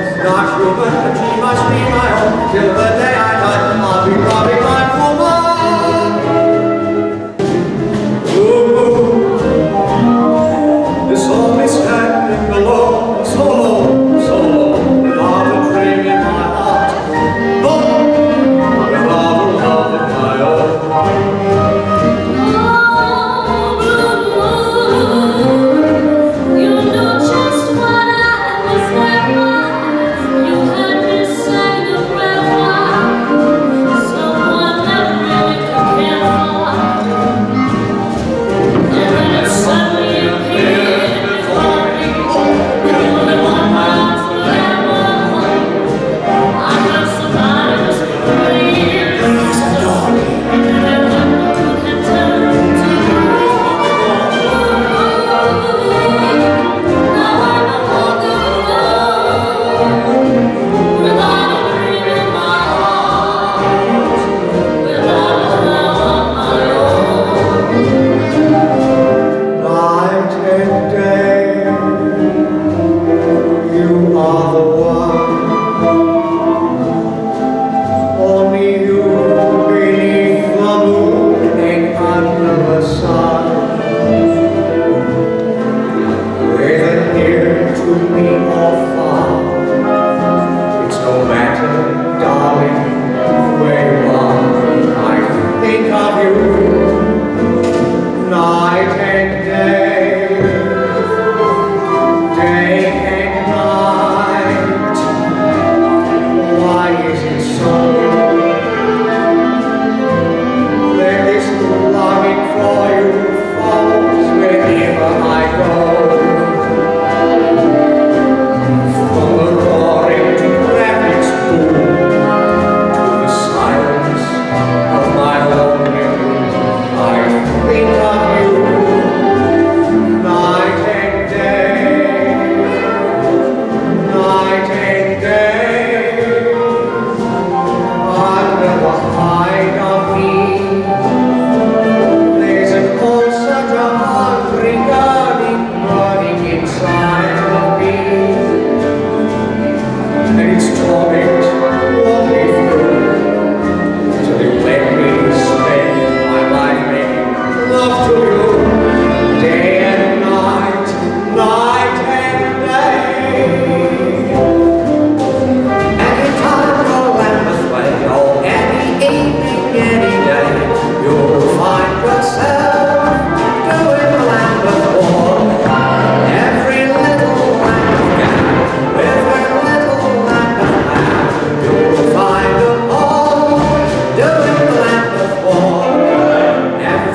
Not Knoxville, but she must be my own. Till then.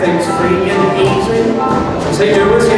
Pennsylvania and England. St. Louis